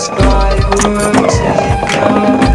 sky, chair. The moon spreads